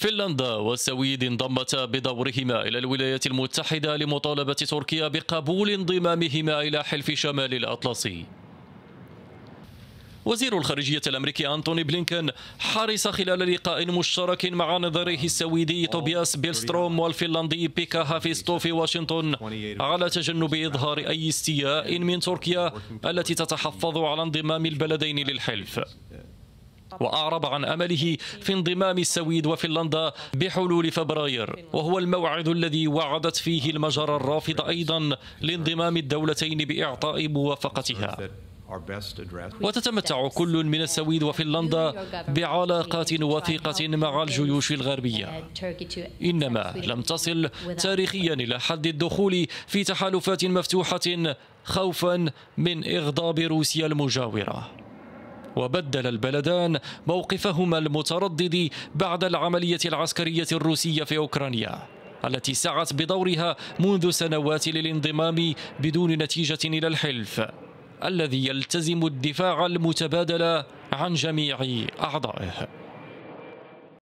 فنلندا والسويد انضمتا بدورهما إلى الولايات المتحدة لمطالبة تركيا بقبول انضمامهما إلى حلف شمال الأطلسي. وزير الخارجية الأمريكي أنتوني بلينكن حرص خلال لقاء مشترك مع نظيره السويدي توبياس بيلستروم والفنلندي بيكا هافيستو في واشنطن على تجنب إظهار أي استياء من تركيا التي تتحفظ على انضمام البلدين للحلف. وأعرب عن أمله في انضمام السويد وفنلندا بحلول فبراير وهو الموعد الذي وعدت فيه المجر الرافض أيضا لانضمام الدولتين بإعطاء موافقتها. وتتمتع كل من السويد وفنلندا بعلاقات وثيقة مع الجيوش الغربية. إنما لم تصل تاريخيا إلى حد الدخول في تحالفات مفتوحة خوفا من إغضاب روسيا المجاورة. وبدل البلدان موقفهما المتردد بعد العملية العسكرية الروسية في أوكرانيا التي سعت بدورها منذ سنوات للانضمام بدون نتيجة إلى الحلف الذي يلتزم الدفاع المتبادل عن جميع أعضائه.